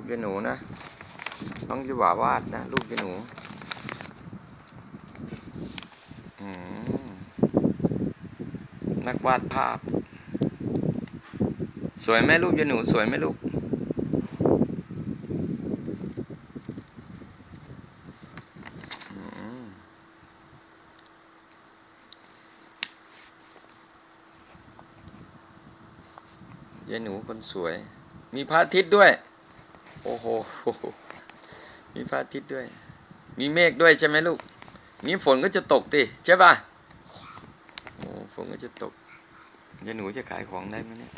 กยายหนูนะน้องจะว่าวาดนะลูกยายหนูนักวาดภาพ สวยไหมลูกยายหนู สวยไหมลูกยายหนูคนสวย มีพระอาทิตย์ด้วย โอ้โห มีพระอาทิตย์ด้วย มีเมฆด้วยใช่ไหมลูก นี้ฝนก็จะตกติใช่ป่ะ โอ้ฝนก็จะตกจะหนูจะขายของได้ไหมเนี่ย